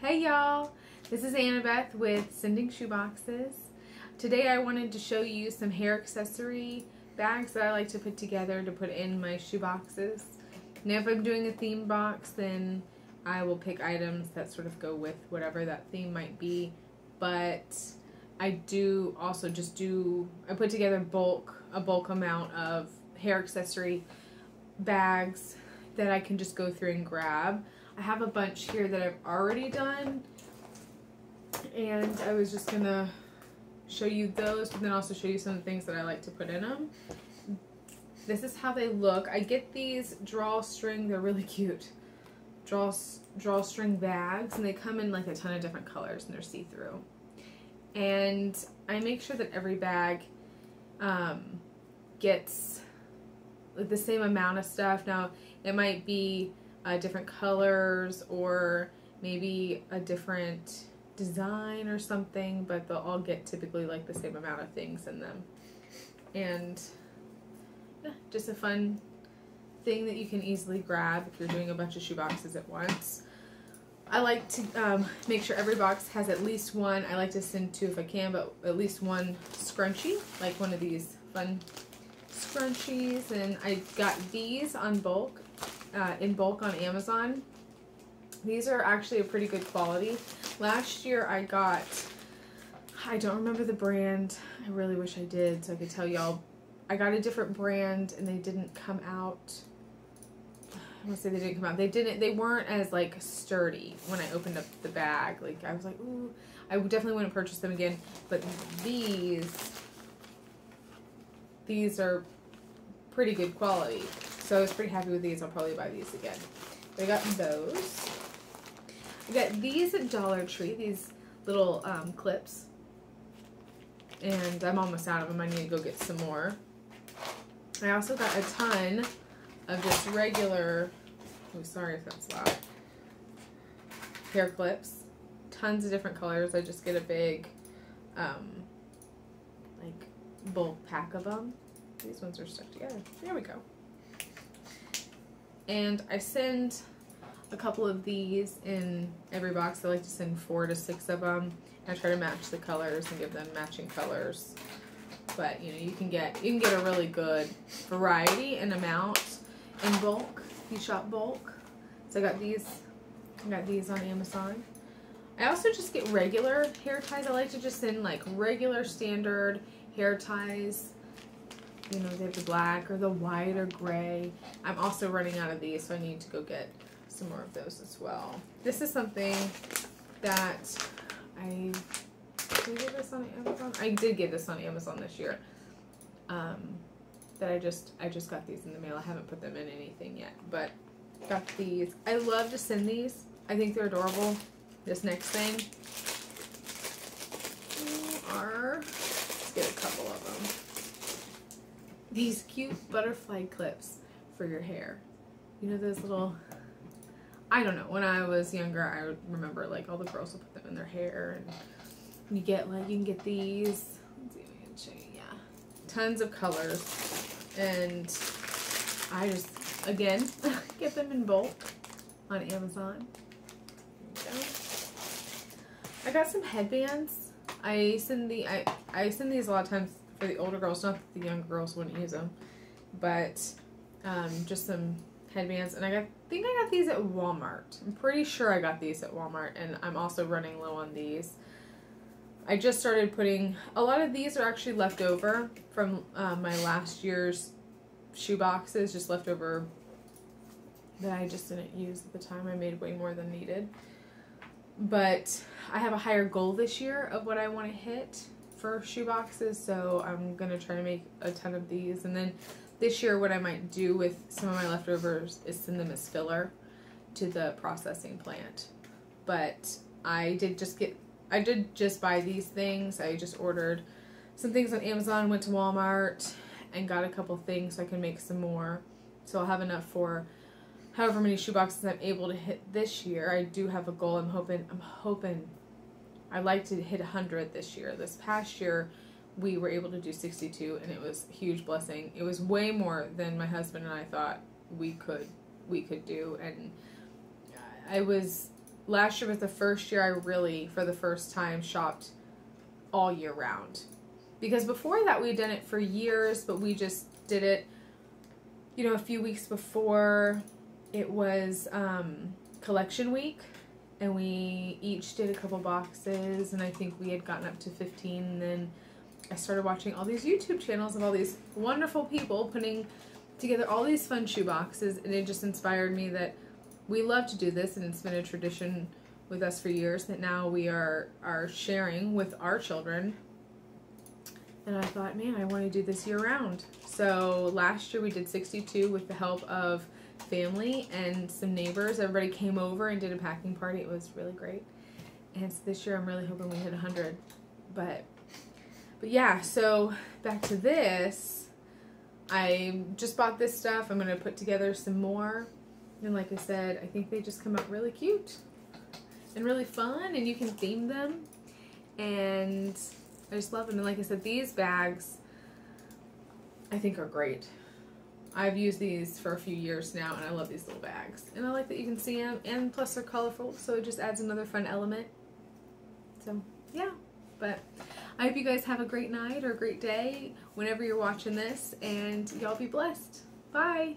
Hey y'all, this is Annabeth with Sending Shoeboxes. Today I wanted to show you some hair accessory bags that I like to put together to put in my shoeboxes. Now if I'm doing a theme box then I will pick items that sort of go with whatever that theme might be. But I do also just do, I put together bulk, a bulk amount of hair accessory bags that I can just go through and grab. I have a bunch here that I've already done and I was just gonna show you those but then also show you some of the things that I like to put in them. This is how they look. I get these drawstring, they're really cute, draw, drawstring bags and they come in like a ton of different colors and they're see-through. And I make sure that every bag um, gets the same amount of stuff. Now, it might be uh, different colors or maybe a different design or something, but they'll all get typically like the same amount of things in them. And yeah, just a fun thing that you can easily grab if you're doing a bunch of shoe boxes at once. I like to um, make sure every box has at least one, I like to send two if I can, but at least one scrunchie, like one of these fun scrunchies. And I got these on bulk uh, in bulk on Amazon. These are actually a pretty good quality. Last year I got, I don't remember the brand. I really wish I did so I could tell y'all. I got a different brand and they didn't come out. I want to say they didn't come out. They didn't, they weren't as like sturdy when I opened up the bag. Like I was like, ooh, I definitely wouldn't purchase them again. But these, these are pretty good quality. So I was pretty happy with these. I'll probably buy these again. I got those. I got these at Dollar Tree, these little um, clips. And I'm almost out of them. I need to go get some more. I also got a ton of just regular, oh sorry if that's loud, hair clips. Tons of different colors. I just get a big, um, like, bulk pack of them. These ones are stuck together. There we go. And I send a couple of these in every box. I like to send four to six of them. I try to match the colors and give them matching colors. But you know, you can get you can get a really good variety and amount in bulk. You shop bulk. So I got these I got these on Amazon. I also just get regular hair ties. I like to just send like regular standard hair ties you know, they have the black or the white or gray. I'm also running out of these, so I need to go get some more of those as well. This is something that I, did get this on Amazon? I did get this on Amazon this year. Um, that I just, I just got these in the mail. I haven't put them in anything yet, but got these. I love to send these. I think they're adorable. This next thing are, let's get a couple of them these cute butterfly clips for your hair. You know those little, I don't know, when I was younger I remember like all the girls would put them in their hair and you get like, you can get these, yeah, tons of colors and I just, again, get them in bulk on Amazon. I got some headbands. I send the I, I send these a lot of times for the older girls. Not that the younger girls wouldn't use them, but um, just some headbands. And I got, think I got these at Walmart. I'm pretty sure I got these at Walmart, and I'm also running low on these. I just started putting, a lot of these are actually left over from uh, my last year's shoe boxes, just left over that I just didn't use at the time. I made way more than needed. But I have a higher goal this year of what I want to hit for shoe boxes, so I'm going to try to make a ton of these. And then this year what I might do with some of my leftovers is send them as filler to the processing plant. But I did just get, I did just buy these things. I just ordered some things on Amazon, went to Walmart, and got a couple things so I can make some more. So I'll have enough for however many shoe boxes I'm able to hit this year. I do have a goal. I'm hoping, I'm hoping I'd like to hit 100 this year. This past year, we were able to do 62, and it was a huge blessing. It was way more than my husband and I thought we could we could do, and I was last year was the first year I really, for the first time, shopped all year round. Because before that, we had done it for years, but we just did it, you know, a few weeks before it was um, collection week. And we each did a couple boxes, and I think we had gotten up to 15. And then I started watching all these YouTube channels of all these wonderful people putting together all these fun shoe boxes, and it just inspired me that we love to do this, and it's been a tradition with us for years that now we are are sharing with our children. And I thought, man, I want to do this year round. So last year we did 62 with the help of family and some neighbors. Everybody came over and did a packing party. It was really great. And so this year I'm really hoping we hit 100. But but yeah, so back to this. I just bought this stuff. I'm going to put together some more. And like I said, I think they just come out really cute and really fun and you can theme them. And I just love them. And like I said, these bags I think are great. I've used these for a few years now and I love these little bags. And I like that you can see them and plus they're colorful so it just adds another fun element. So yeah, but I hope you guys have a great night or a great day whenever you're watching this and y'all be blessed. Bye!